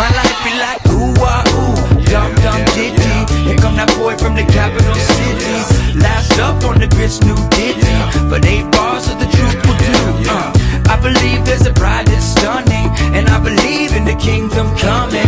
My life be like ooh ah ooh, dum dum ditty. Here come that boy from the capital city. Last up on the bitch new ditty, but eight bars of the truth will do. Uh, I believe there's a bride that's stunning, and I believe in the kingdom coming.